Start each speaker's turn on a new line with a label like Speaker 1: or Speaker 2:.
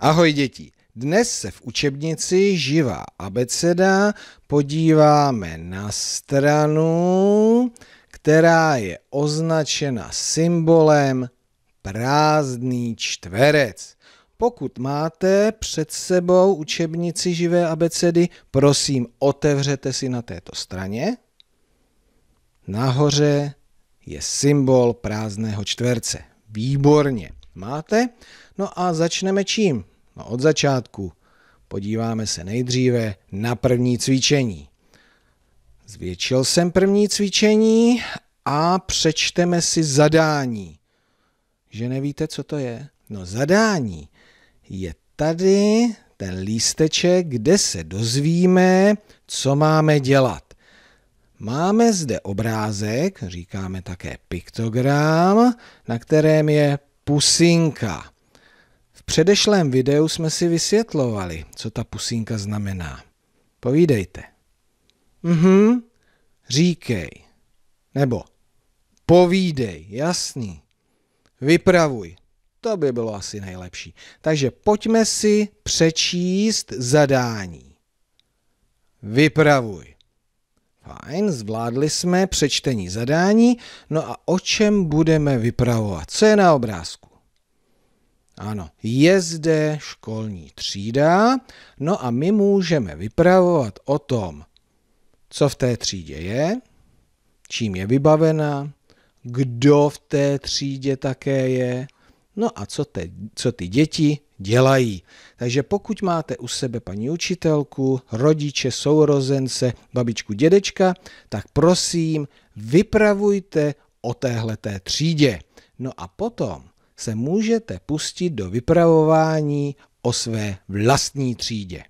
Speaker 1: Ahoj děti, dnes se v učebnici Živá abeceda podíváme na stranu, která je označena symbolem prázdný čtverec. Pokud máte před sebou učebnici živé abecedy, prosím otevřete si na této straně. Nahoře je symbol prázdného čtverce. Výborně. Máte? No a začneme čím? No od začátku. Podíváme se nejdříve na první cvičení. Zvětšil jsem první cvičení a přečteme si zadání. Že nevíte, co to je? No zadání je tady ten lísteček, kde se dozvíme, co máme dělat. Máme zde obrázek, říkáme také piktogram, na kterém je pusinka. V předešlém videu jsme si vysvětlovali, co ta pusinka znamená. Povídejte. Mhm, říkej. Nebo povídej, jasný. Vypravuj. To by bylo asi nejlepší. Takže pojďme si přečíst zadání. Vypravuj. Fajn, zvládli jsme přečtení zadání. No a o čem budeme vypravovat? Co je na obrázku? Ano, je zde školní třída, no a my můžeme vypravovat o tom, co v té třídě je, čím je vybavena, kdo v té třídě také je, no a co, te, co ty děti dělají. Takže pokud máte u sebe paní učitelku, rodiče, sourozence, babičku, dědečka, tak prosím, vypravujte o téhleté třídě. No a potom se můžete pustit do vypravování o své vlastní třídě.